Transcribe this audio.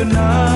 kenal